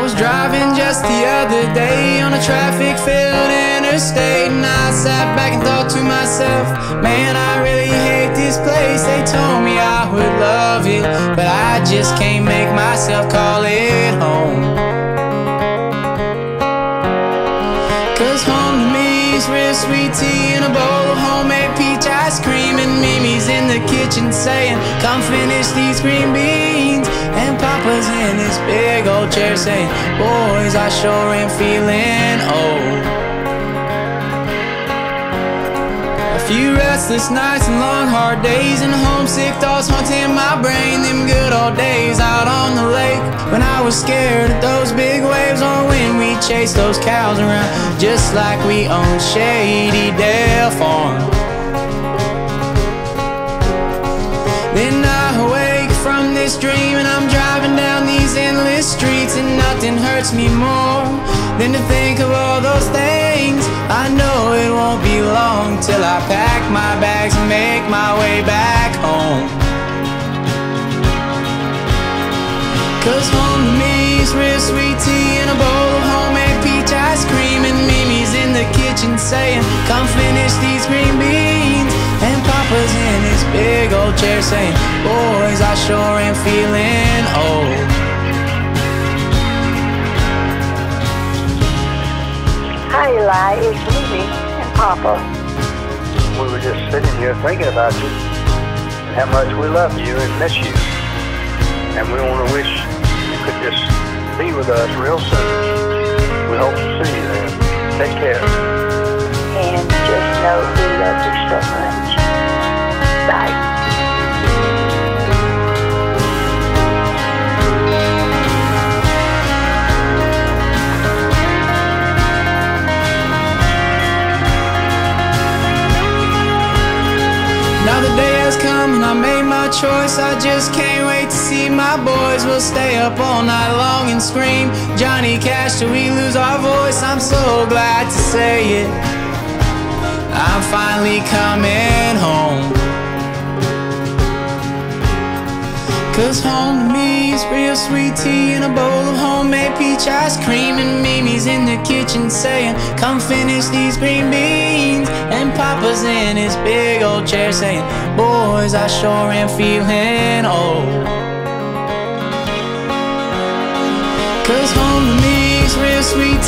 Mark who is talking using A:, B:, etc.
A: I was driving just the other day on a traffic filled interstate And I sat back and thought to myself, man, I really hate this place. They told me I would love it, but I just can't make myself call it home. Cause home to me is real sweet tea and a bowl of homemade peach ice cream And Mimi's in the kitchen saying, come finish these green beans this big old chair saying, boys, I sure am feeling old. A few restless nights and long hard days And homesick thoughts haunting my brain. Them good old days out on the lake When I was scared of those big waves Or when we chased those cows around. Just like we owned Shady Dale hurts me more Than to think of all those things. I know it won't be long Till I pack my bags and make my way back home. Cause home to me is real sweet tea And a bowl of homemade peach ice cream And Mimi's in the kitchen saying Come finish these green beans. And Papa's in his big old chair saying Boys, I sure am feeling
B: It's Mimi and Papa.
C: We were just sitting here thinking about you and how much we love you and miss you. And we want to wish you could just be with us real soon. We hope to see you there. Take care.
A: Come and I made my choice. I just can't wait to see my boys. We'll stay up all night long and scream Johnny Cash till we lose our voice. I'm so glad to say it. I'm finally coming home. Cause home to me is real sweet tea and a bowl of homemade peach ice cream. And Mimi's in the kitchen saying, come finish these green beans. And Papa's in his big old chair saying, boys, I sure am feeling old. Cause home to me is real sweet